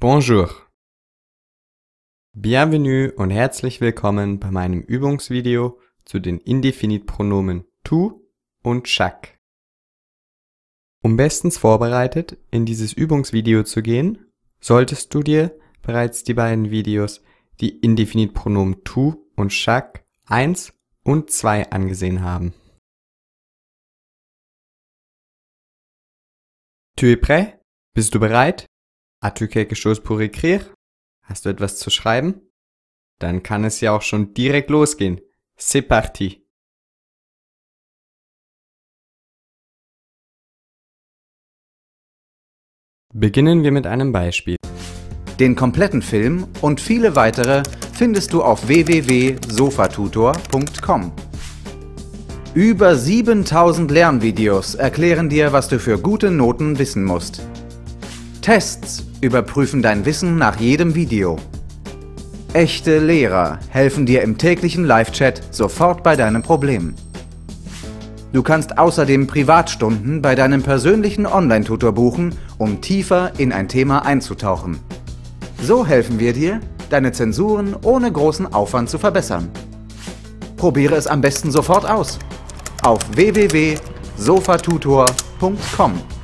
Bonjour. Bienvenue und herzlich willkommen bei meinem Übungsvideo zu den Indefinitpronomen tu und chaque. Um bestens vorbereitet in dieses Übungsvideo zu gehen, solltest du dir bereits die beiden Videos, die Indefinitpronomen tu und chaque 1 und 2 angesehen haben. Tu es prêt? Bist du bereit? As-tu quelque chose pour écrire? Hast du etwas zu schreiben? Dann kann es ja auch schon direkt losgehen. C'est parti! Beginnen wir mit einem Beispiel. Den kompletten Film und viele weitere findest du auf www.sofatutor.com. Über 7000 Lernvideos erklären dir, was du für gute Noten wissen musst. Tests überprüfen dein Wissen nach jedem Video. Echte Lehrer helfen dir im täglichen Live-Chat sofort bei deinem Problem. Du kannst außerdem Privatstunden bei deinem persönlichen Online-Tutor buchen, um tiefer in ein Thema einzutauchen. So helfen wir dir, deine Zensuren ohne großen Aufwand zu verbessern. Probiere es am besten sofort aus auf www.sofatutor.com.